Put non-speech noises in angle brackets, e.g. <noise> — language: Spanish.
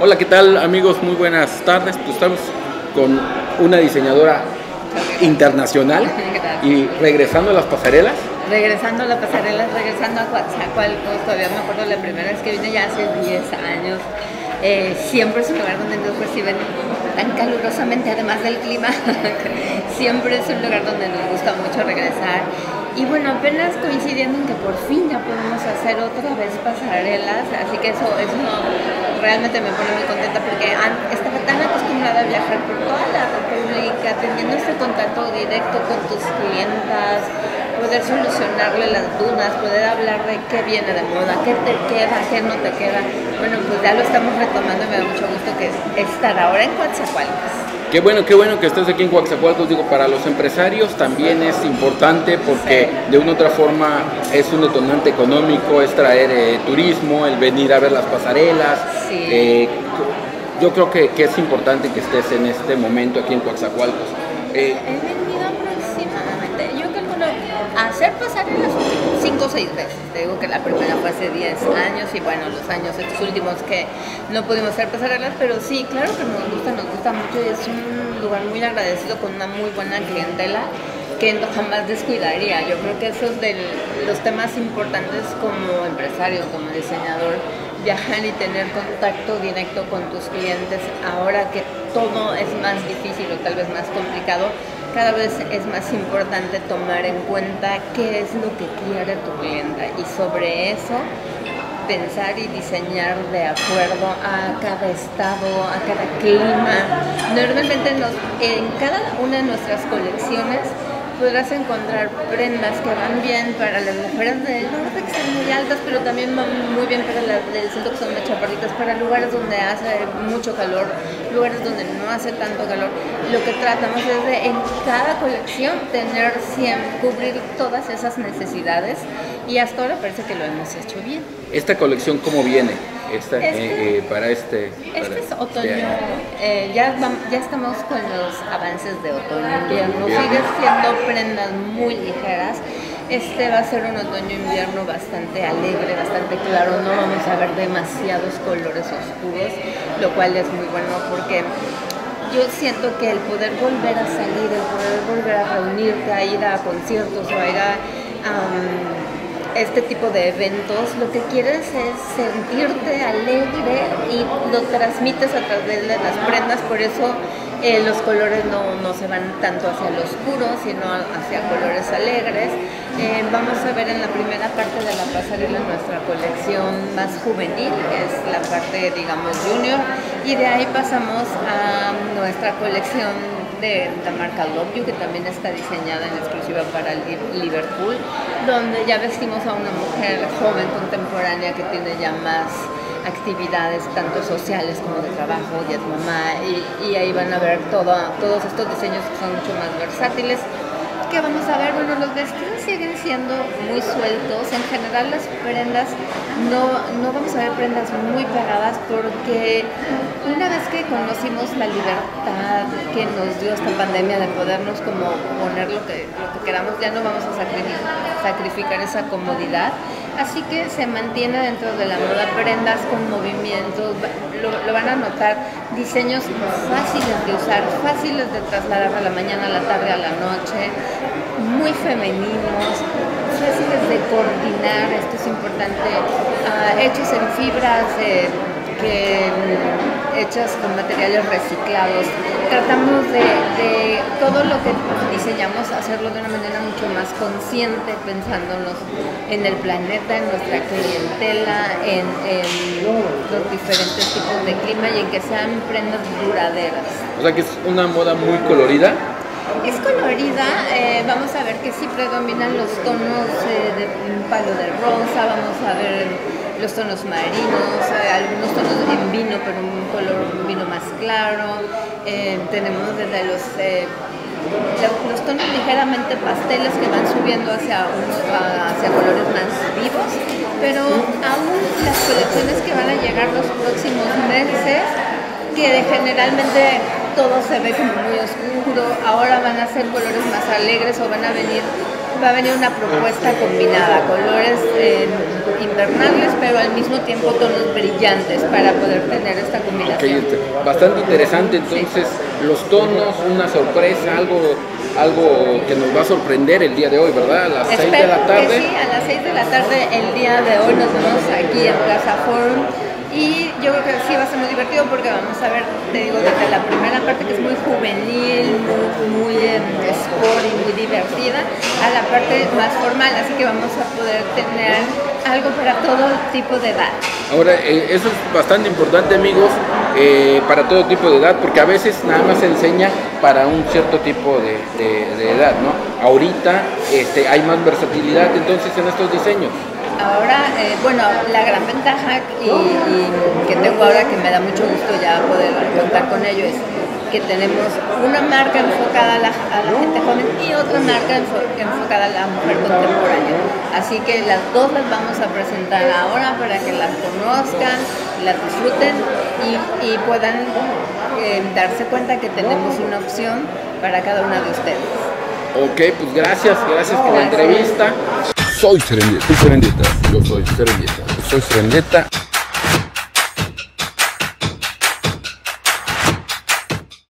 Hola, ¿qué tal amigos? Muy buenas tardes. Pues estamos con una diseñadora internacional <laughs> y regresando a las pasarelas. Regresando a las pasarelas, regresando a Coatzacoalcos, todavía me acuerdo la primera vez que vine ya hace 10 años. Eh, siempre es un lugar donde nos reciben tan calurosamente, además del clima. <laughs> siempre es un lugar donde nos gusta mucho regresar. Y bueno, apenas coincidiendo en que por fin ya podemos hacer otra vez pasarelas, así que eso, eso realmente me pone muy contenta porque estaba tan acostumbrada a viajar por toda la República, teniendo este contacto directo con tus clientas, poder solucionarle las dudas, poder hablar de qué viene de moda, qué te queda, qué no te queda. Bueno, pues ya lo estamos retomando y me da mucho gusto que estar ahora en Coatzacoalcos. Qué bueno, qué bueno que estés aquí en Coatzacoalcos. Digo, para los empresarios también es importante porque de una u otra forma es un detonante económico, es traer eh, turismo, el venir a ver las pasarelas. Eh, yo creo que, es importante que estés en este momento aquí en Coatzacoalcos. Eh, He venido aproximadamente, yo calculo, hacer pasarelas cinco o seis veces. Te digo que la primera fue hace 10 años y bueno, los años estos últimos que no pudimos hacer pasarelas, pero sí, claro que nos gusta, nos gusta mucho y es un lugar muy agradecido con una muy buena clientela que jamás descuidaría. Yo creo que eso es de los temas importantes como empresario, como diseñador, viajar y tener contacto directo con tus clientes ahora que todo es más difícil o tal vez más complicado, cada vez es más importante tomar en cuenta qué es lo que quiere tu cliente y sobre eso pensar y diseñar de acuerdo a cada estado, a cada clima. Normalmente en cada una de nuestras colecciones podrás encontrar prendas que van bien para las mujeres del norte que son muy altas, pero también van muy bien para las del centro que son de chaparritas, para lugares donde hace mucho calor, lugares donde no hace tanto calor. Lo que tratamos es de en cada colección tener siempre, cubrir todas esas necesidades y hasta ahora parece que lo hemos hecho bien. ¿Esta colección cómo viene? Esta, eh, este, para este. Este es otoño. Eh, ya, ya estamos con los avances de otoño-invierno. Sigue siendo prendas muy ligeras. Este va a ser un otoño-invierno bastante alegre, bastante claro. No vamos a ver demasiados colores oscuros, lo cual es muy bueno porque yo siento que el poder volver a salir, el poder volver a reunirte, a ir a conciertos o a ir a este tipo de eventos, lo que quieres es sentirte alegre y lo transmites a través de las prendas, por eso eh, los colores no, se van tanto hacia lo oscuro, sino hacia colores alegres. Eh, vamos a ver en la primera parte de la pasarela nuestra colección más juvenil, que es la parte, digamos, junior, y de ahí pasamos a nuestra colección de la marca Love You, que también está diseñada en exclusiva para Liverpool, donde ya vestimos a una mujer joven contemporánea que tiene ya más actividades tanto sociales como de trabajo y es mamá y, ahí van a ver todo, todos estos diseños que son mucho más versátiles que vamos a ver, bueno, los vestidos siguen siendo muy sueltos. En general las prendas, no, no vamos a ver prendas muy pegadas porque una vez que conocimos la libertad que nos dio esta pandemia de podernos como poner lo que, lo que queramos, ya no vamos a sacrificar esa comodidad. Así que se mantiene dentro de la moda prendas con movimientos, lo, van a notar, diseños fáciles de usar, fáciles de trasladar a la mañana, a la tarde, a la noche, muy femeninos, fáciles de coordinar, esto es importante, uh, hechos en fibras eh, que, mm, hechas con materiales reciclados. Tratamos de, de, todo lo que diseñamos hacerlo de una manera mucho más consciente, pensándonos en el planeta, en nuestra clientela, en, en los diferentes tipos de clima y en que sean prendas duraderas. O sea que es una moda muy colorida es colorida, eh, vamos a ver que sí predominan los tonos eh, de un palo de rosa, vamos a ver los tonos marinos, eh, algunos tonos en vino, pero un color vino más claro. tenemos desde los, los tonos ligeramente pasteles que van subiendo hacia, hacia colores más vivos, pero aún las colecciones que van a llegar los próximos meses, que generalmente todo se ve como muy oscuro, ahora van a ser colores más alegres o van a venir, va a venir una propuesta combinada, colores eh, pero al mismo tiempo tonos brillantes para poder tener esta combinación bastante interesante, entonces los tonos, una sorpresa, algo algo que nos va a sorprender el día de hoy, ¿verdad? A las 6 de la tarde. sí, a las 6 de la tarde el día de hoy nos vemos aquí en Plaza Forum y yo creo que sí va a ser muy divertido porque vamos a ver, te digo, desde la primera parte que es muy juvenil, muy, muy em, sport y muy divertida, a la parte más formal, así que vamos a poder tener algo para todo tipo de edad. Ahora, eh, eso es bastante importante, amigos, eh, para todo tipo de edad, porque a veces nada más se enseña para un cierto tipo de, edad, ¿no? Ahorita este, hay más versatilidad entonces en estos diseños. Ahora, eh, bueno, la gran ventaja y, que tengo ahora que me da mucho gusto ya poder contar con ello es que tenemos una marca enfocada a la, gente joven y otra marca enfocada a la mujer contemporánea. Así que las dos las vamos a presentar ahora para que las conozcan, las disfruten y, puedan eh, darse cuenta que tenemos una opción para cada una de ustedes. Ok, pues gracias, gracias por la entrevista. Soy Serendita, soy Serendita, yo soy Serendita, soy Serendita